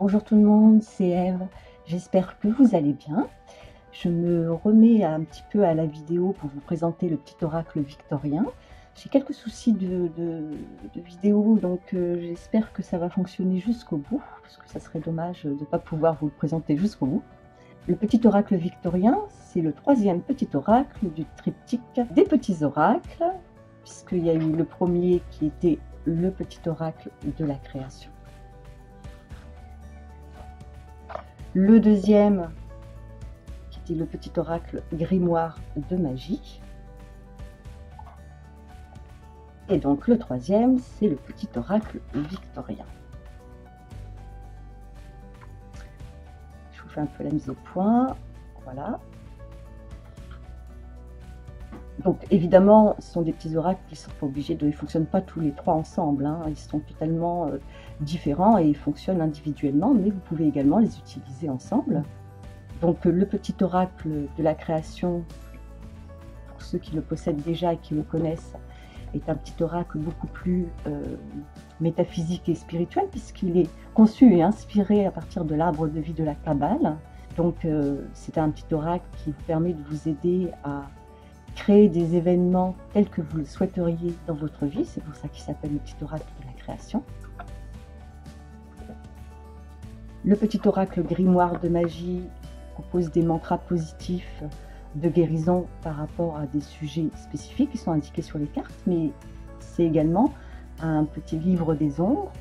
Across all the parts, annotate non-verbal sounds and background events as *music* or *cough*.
Bonjour tout le monde, c'est Eve. J'espère que vous allez bien. Je me remets un petit peu à la vidéo pour vous présenter le petit oracle victorien. J'ai quelques soucis de, vidéo, donc euh, j'espère que ça va fonctionner jusqu'au bout, parce que ça serait dommage de ne pas pouvoir vous le présenter jusqu'au bout. Le petit oracle victorien, c'est le troisième petit oracle du triptyque des petits oracles, puisqu'il y a eu le premier qui était le petit oracle de la création. Le deuxième, qui était le petit oracle grimoire de magie. Et donc le troisième, c'est le petit oracle victorien. Je vous fais un peu la mise au point. Voilà. Donc évidemment, ce sont des petits oracles qui ne sont pas obligés de... Ils ne fonctionnent pas tous les trois ensemble. Hein. Ils sont totalement euh, différents et fonctionnent individuellement, mais vous pouvez également les utiliser ensemble. Donc le petit oracle de la création, pour ceux qui le possèdent déjà et qui le connaissent, est un petit oracle beaucoup plus euh, métaphysique et spirituel, puisqu'il est conçu et inspiré à partir de l'arbre de vie de la Kabbale. Donc euh, c'est un petit oracle qui vous permet de vous aider à créer des événements tels que vous le souhaiteriez dans votre vie. C'est pour ça qu'il s'appelle le petit oracle de la création. Le petit oracle grimoire de magie propose des mantras positifs de guérison par rapport à des sujets spécifiques qui sont indiqués sur les cartes, mais c'est également un petit livre des ombres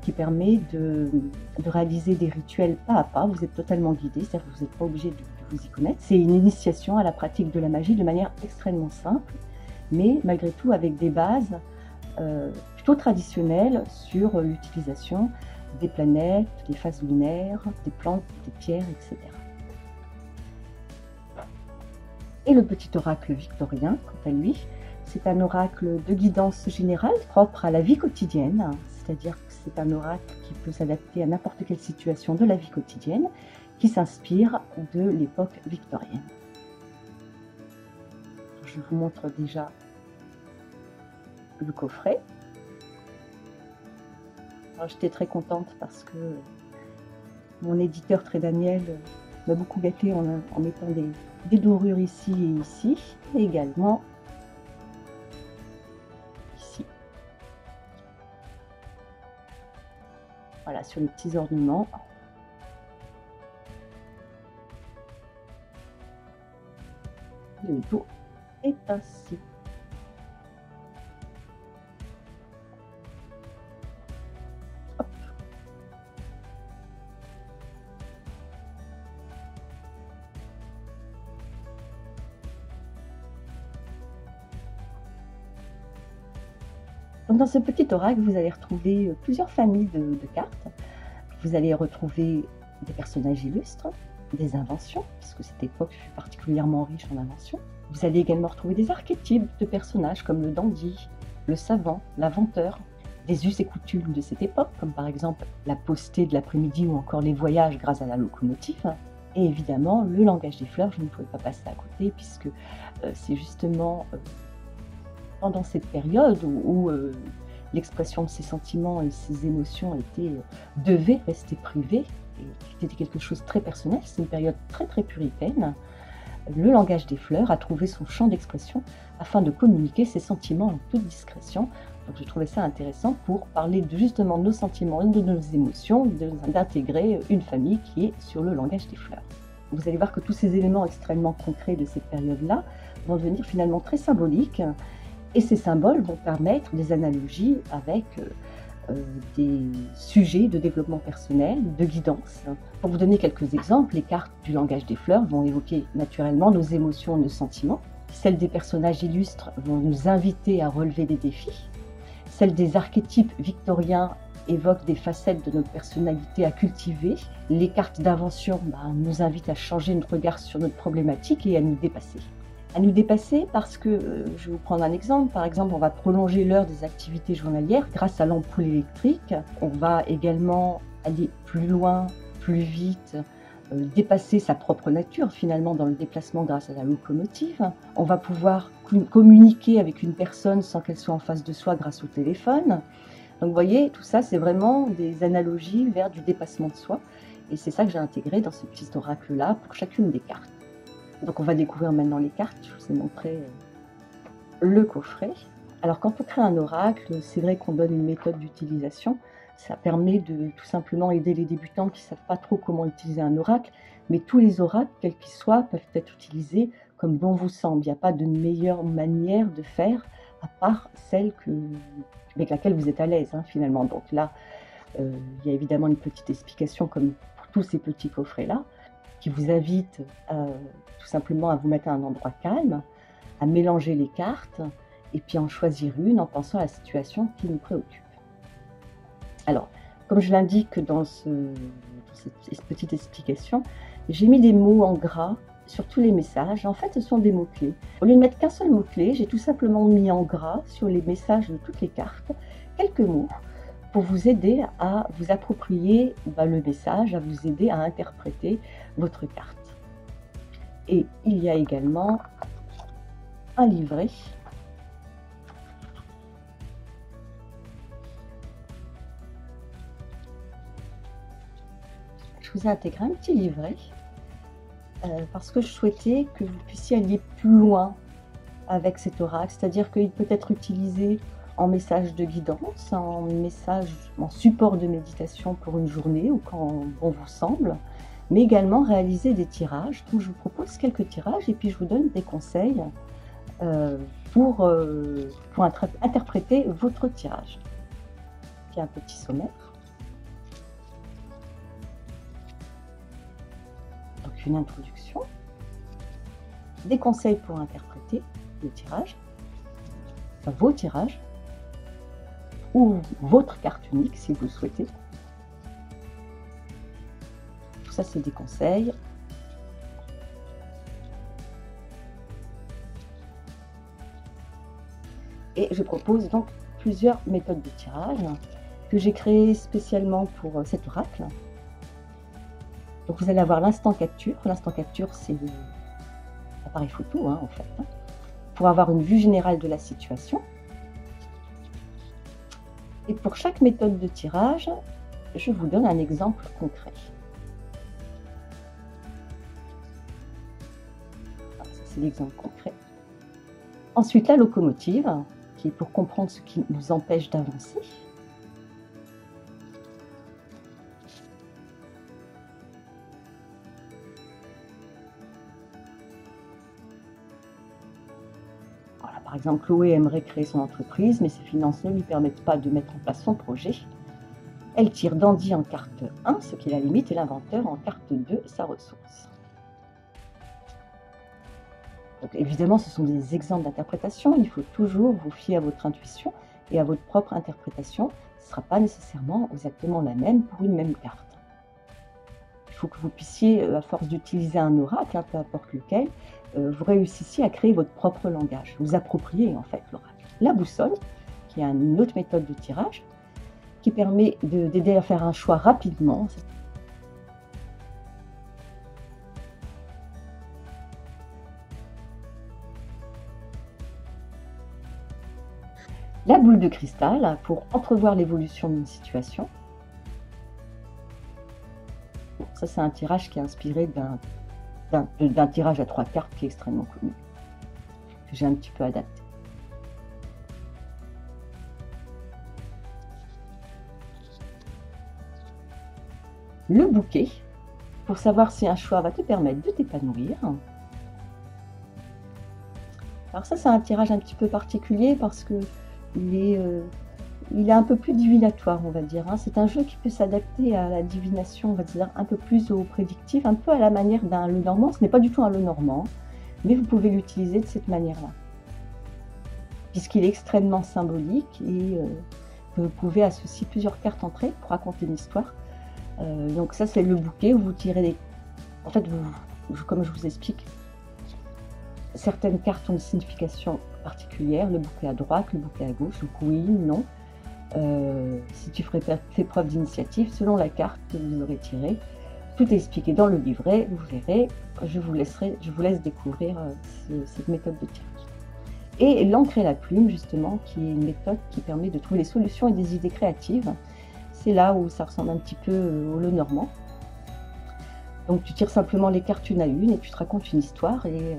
qui permet de, réaliser des rituels pas à pas. Vous êtes totalement guidé, c'est-à-dire que vous n'êtes pas obligé de vous y connaître. C'est une initiation à la pratique de la magie de manière extrêmement simple, mais malgré tout avec des bases euh, plutôt traditionnelles sur l'utilisation des planètes, des phases lunaires, des plantes, des pierres, etc. Et le petit oracle victorien, quant à lui, c'est un oracle de guidance générale propre à la vie quotidienne, c'est-à-dire que c'est un oracle qui peut s'adapter à n'importe quelle situation de la vie quotidienne, qui s'inspire de l'époque victorienne. Je vous montre déjà le coffret. J'étais très contente parce que mon éditeur Très Daniel m'a beaucoup gâté en, mettant des, des dorures ici et ici, et également ici. Voilà, sur les petits ornements. Le dos est ainsi. Dans ce petit oracle, vous allez retrouver euh, plusieurs familles de, cartes. Vous allez retrouver des personnages illustres, des inventions, puisque cette époque fut particulièrement riche en inventions. Vous allez également retrouver des archétypes de personnages comme le dandy, le savant, l'inventeur, des us et coutumes de cette époque, comme par exemple la postée de l'après-midi ou encore les voyages grâce à la locomotive. Et évidemment, le langage des fleurs, je ne pouvais pas passer à côté, puisque euh, c'est justement euh, pendant cette période où, euh, l'expression de ses sentiments et ses émotions était, euh, devait rester privée, et c'était quelque chose de très personnel, c'est une période très très puritaine, le langage des fleurs a trouvé son champ d'expression afin de communiquer ses sentiments en toute discrétion. Donc je trouvais ça intéressant pour parler justement de nos sentiments et de nos émotions, d'intégrer une famille qui est sur le langage des fleurs. Vous allez voir que tous ces éléments extrêmement concrets de cette période-là vont devenir finalement très symboliques et ces symboles vont permettre des analogies avec euh, euh, des sujets de développement personnel, de guidance. Pour vous donner quelques exemples, les cartes du langage des fleurs vont évoquer naturellement nos émotions, nos sentiments. Celles des personnages illustres vont nous inviter à relever des défis. Celles des archétypes victoriens évoquent des facettes de notre personnalité à cultiver. Les cartes d'invention bah, nous invitent à changer notre regard sur notre problématique et à nous dépasser à nous dépasser parce que, euh, je vais vous prendre un exemple, par exemple, on va prolonger l'heure des activités journalières grâce à l'ampoule électrique. On va également aller plus loin, plus vite, euh, dépasser sa propre nature finalement dans le déplacement grâce à la locomotive. On va pouvoir communiquer avec une personne sans qu'elle soit en face de soi grâce au téléphone. Donc vous voyez, tout ça, c'est vraiment des analogies vers du dépassement de soi. Et c'est ça que j'ai intégré dans ce petit oracle-là pour chacune des cartes. Donc on va découvrir maintenant les cartes. Je vous ai montré euh, le coffret. Alors quand on crée un oracle, c'est vrai qu'on donne une méthode d'utilisation. Ça permet de tout simplement aider les débutants qui ne savent pas trop comment utiliser un oracle. Mais tous les oracles, quels qu'ils soient, peuvent être utilisés comme bon vous semble. Il n'y a pas de meilleure manière de faire à part celle avec laquelle vous êtes à l'aise hein, finalement. Donc là, euh, il y a évidemment une petite explication comme pour tous ces petits coffrets-là qui vous invite euh, tout simplement à vous mettre à un endroit calme, à mélanger les cartes et puis en choisir une en pensant à la situation qui nous préoccupe. Alors, comme je l'indique dans, ce, cette petite explication, j'ai mis des mots en gras sur tous les messages. En fait, ce sont des mots-clés. Au lieu de mettre qu'un seul mot-clé, j'ai tout simplement mis en gras sur les messages de toutes les cartes quelques mots pour vous aider à vous approprier bah, le message, à vous aider à interpréter votre carte. Et il y a également un livret je vous ai intégré un petit livret euh, parce que je souhaitais que vous puissiez aller plus loin avec cet oracle, c'est-à-dire qu'il peut être utilisé en message de guidance, en message, en support de méditation pour une journée ou quand on vous semble, mais également réaliser des tirages. Donc je vous propose quelques tirages et puis je vous donne des conseils euh, pour, euh, pour interpréter votre tirage. Puis un petit sommaire. Donc une introduction, des conseils pour interpréter le tirage, vos tirages, ou votre carte unique si vous le souhaitez. Ça, c'est des conseils. Et je propose donc plusieurs méthodes de tirage que j'ai créées spécialement pour euh, cet oracle. Donc vous allez avoir l'instant capture. L'instant capture, c'est l'appareil photo, hein, en fait, hein, pour avoir une vue générale de la situation. Et pour chaque méthode de tirage, je vous donne un exemple concret. C'est l'exemple concret. Ensuite, la locomotive, qui est pour comprendre ce qui nous empêche d'avancer. Par exemple, Chloé aimerait créer son entreprise, mais ses finances ne lui permettent pas de mettre en place son projet. Elle tire Dandy en carte 1, ce qui est la limite, et l'inventeur en carte 2, sa ressource. Évidemment, ce sont des exemples d'interprétation. Il faut toujours vous fier à votre intuition et à votre propre interprétation. Ce ne sera pas nécessairement exactement la même pour une même carte. Il faut que vous puissiez, euh, à force d'utiliser un oracle, hein, peu importe lequel, euh, vous réussissiez à créer votre propre langage, vous approprier en fait l'oracle. La boussole, qui est une autre méthode de tirage, qui permet d'aider à faire un choix rapidement. La boule de cristal pour entrevoir l'évolution d'une situation. ça, c'est un tirage qui est inspiré d'un tirage à trois cartes qui est extrêmement connu, que j'ai un petit peu adapté. Le bouquet, pour savoir si un choix va te permettre de t'épanouir. Alors ça, c'est un tirage un petit peu particulier parce que il est, euh, il un peu plus divinatoire, on va dire. Hein. C'est un jeu qui peut s'adapter à la divination, on va dire, un peu plus au prédictif, un peu à la manière d'un le normand. Ce n'est pas du tout un le normand, mais vous pouvez l'utiliser de cette manière-là. Puisqu'il est extrêmement symbolique et euh, vous pouvez associer plusieurs cartes entre elles pour raconter une histoire. Euh, donc ça, c'est le bouquet où vous tirez des... En fait, comme je vous explique, certaines cartes ont une signification particulière. Le bouquet à droite, le bouquet à gauche, donc oui, non. Euh, si tu ferais fait preuve d'initiative selon la carte que vous aurez tirée. Tout est expliqué dans le livret, vous verrez. Je vous, laisse découvrir euh, cette méthode de tirage. Et l'encre et la plume, justement, qui est une méthode qui permet de trouver des solutions et des idées créatives. C'est là où ça ressemble un petit peu au le normand. Donc tu tires simplement les cartes une à une et tu te racontes une histoire et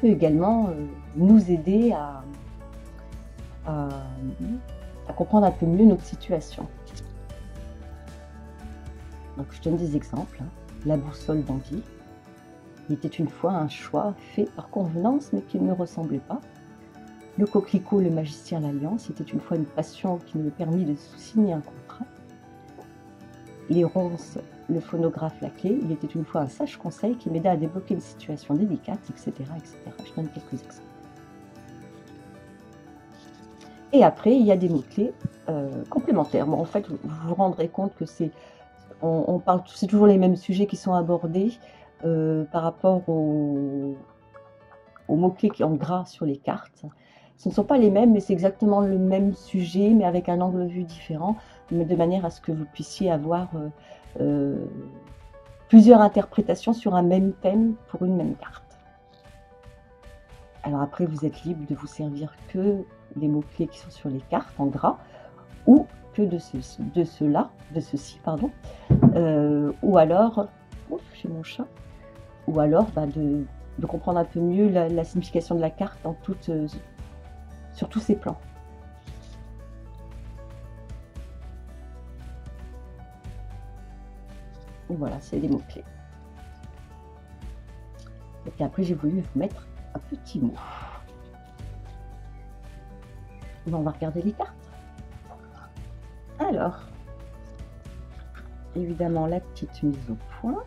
peut également nous aider à, comprendre un peu mieux notre situation. Donc je donne des exemples. Hein. La boussole d'envie. Il était une fois un choix fait par convenance mais qui ne me ressemblait pas. Le coquelicot, le magicien, l'alliance, était une fois une passion qui me permit de signer un Les ronces, le phonographe, la clé, il était une fois un sage conseil qui m'aida à débloquer une situation délicate, etc. etc. Je donne quelques exemples. Et après, il y a des mots-clés euh, complémentaires. en fait, vous vous rendrez compte que c'est, on, parle, c'est toujours les mêmes sujets qui sont abordés euh, par rapport aux, mots-clés qui en gras sur les cartes. Ce ne sont pas les mêmes, mais c'est exactement le même sujet, mais avec un angle de vue différent, de manière à ce que vous puissiez avoir euh, plusieurs interprétations sur un même thème pour une même carte. Alors après, vous êtes libre de vous servir que des mots-clés qui sont sur les cartes en gras, ou que de, ce, de cela, de ceci, pardon, euh, ou alors, j'ai mon chat, ou alors bah, de, comprendre un peu mieux la, signification de la carte en toute, euh, sur tous ses plans. Voilà, c'est des mots-clés. Et puis après, j'ai voulu vous mettre un petit mot on va regarder les cartes. Alors, évidemment, la petite mise au point.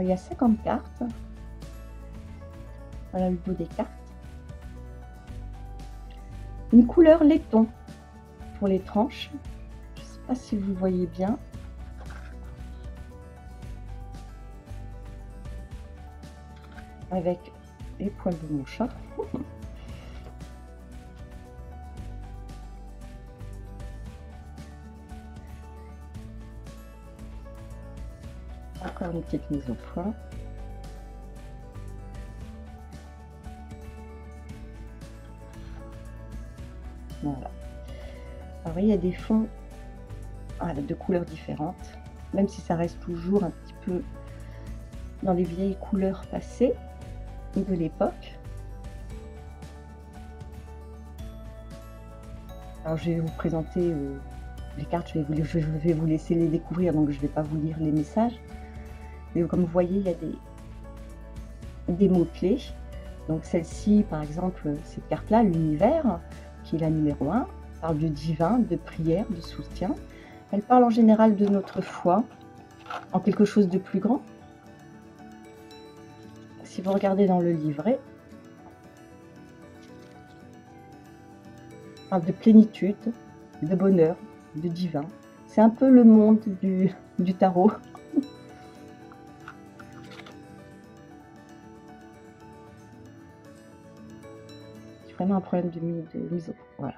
Il y a 50 cartes. Voilà le bout des cartes. Une couleur laiton pour les tranches. Je ne sais pas si vous voyez bien. avec les poils de mon chat. *laughs* Encore une petite mise au point. Voilà. Alors il y a des fonds de couleurs différentes, même si ça reste toujours un petit peu dans les vieilles couleurs passées de l'époque. Alors je vais vous présenter euh, les cartes, je vais, vous, je vais vous laisser les découvrir, donc je ne vais pas vous lire les messages. Comme vous voyez, il y a des, mots-clés. Donc celle-ci, par exemple, cette carte-là, l'univers, qui est la numéro 1, parle de divin, de prière, de soutien. Elle parle en général de notre foi en quelque chose de plus grand si vous regardez dans le livret, parle de plénitude, de bonheur, de divin. C'est un peu le monde du tarot. Vraiment un problème de, de mise au Voilà.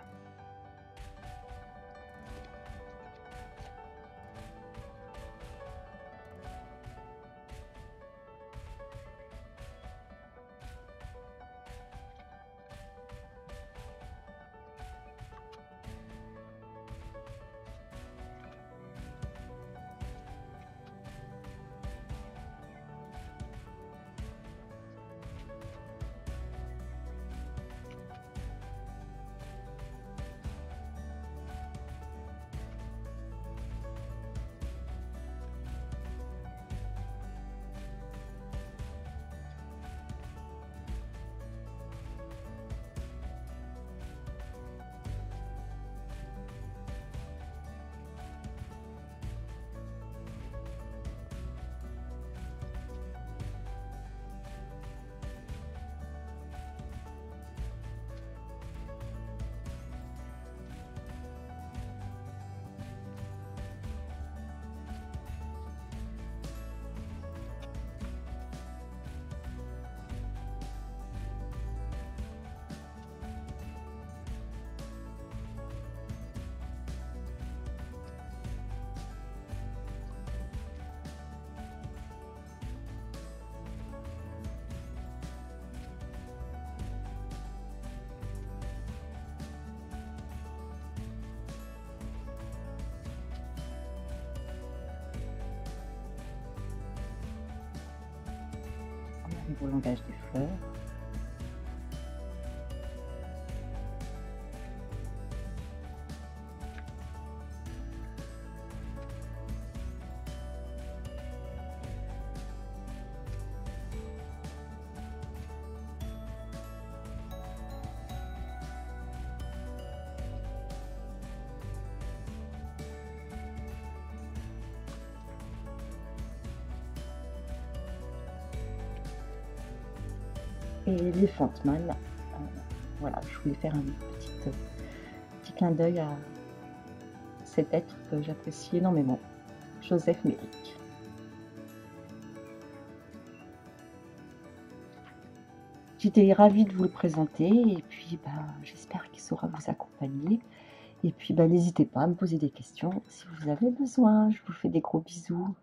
Nouveau langage des fleurs. Et les Fantman. Euh, voilà, je voulais faire un petit, petit clin d'œil à cet être que j'apprécie énormément, Joseph Méric. J'étais ravie de vous le présenter et puis bah, j'espère qu'il saura vous accompagner. Et puis bah, n'hésitez pas à me poser des questions si vous avez besoin. Je vous fais des gros bisous.